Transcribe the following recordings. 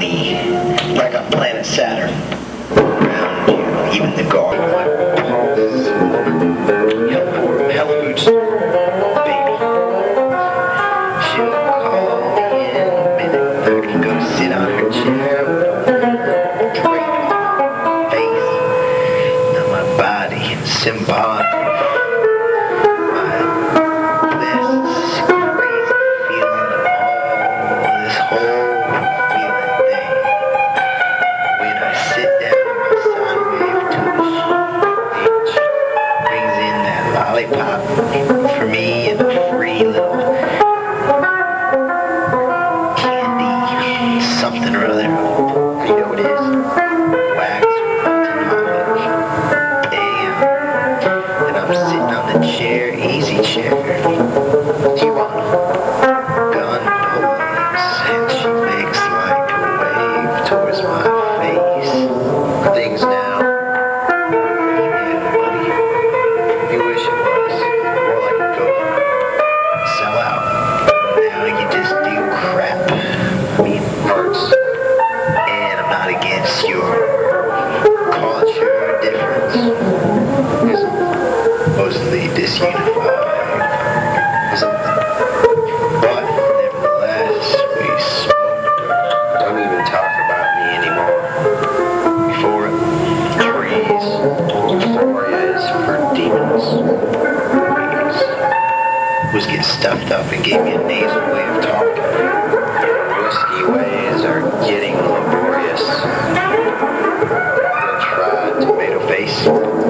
body like a planet Saturn around you, even the garden. things now. Email. You wish it was more like a. Sell out. Now you just crap. And I'm not against your culture difference. Mostly disunified. stuffed up and gave me a nasal way of talking. Whiskey ways are getting laborious. Try tomato face.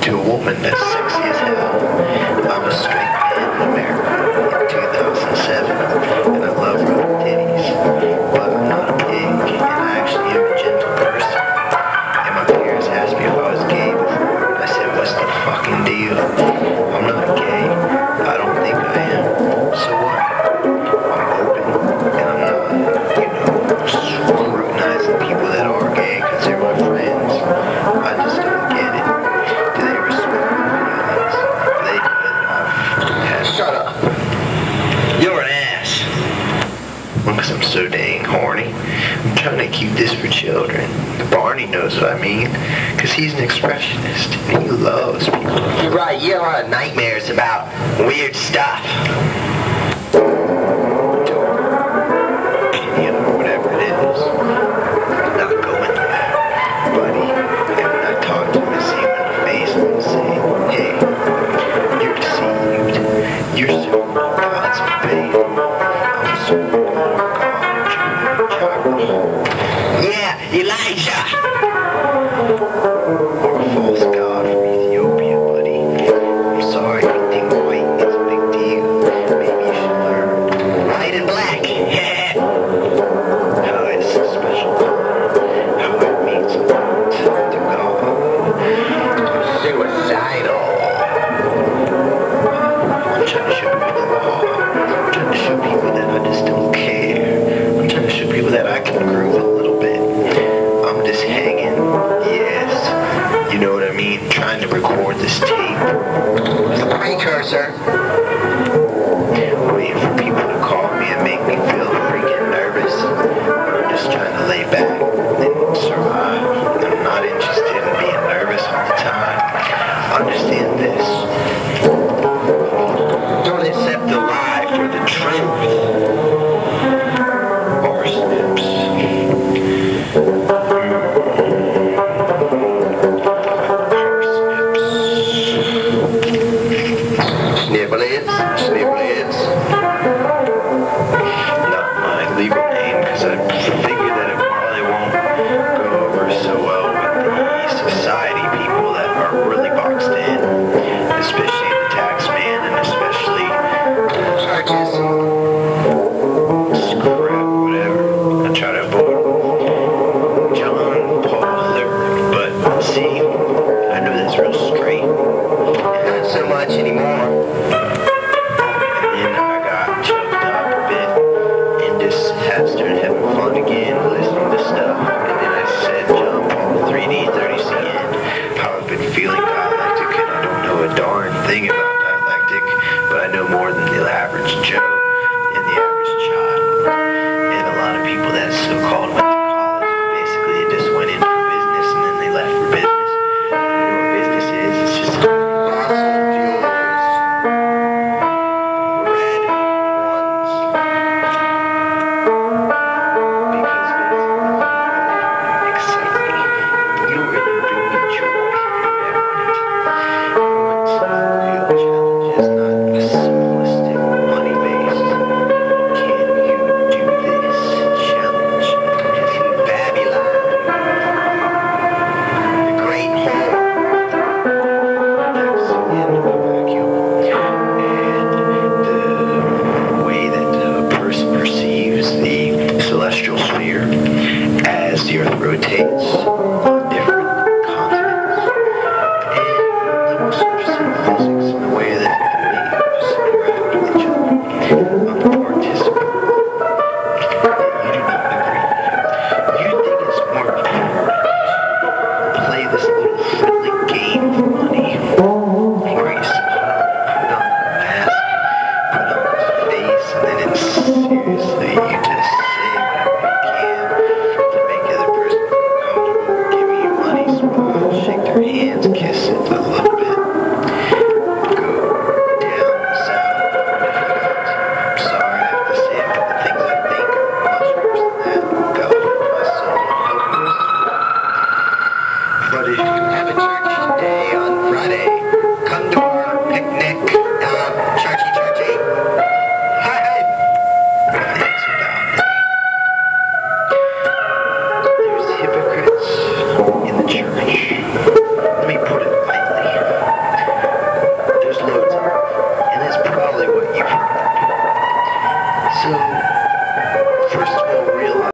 to a woman as sexy as hell. I'm a straight. because I'm so dang horny. I'm trying to keep this for children. Barney knows what I mean, because he's an expressionist, and he loves people. You're right, you don't have nightmares about weird stuff. mattress.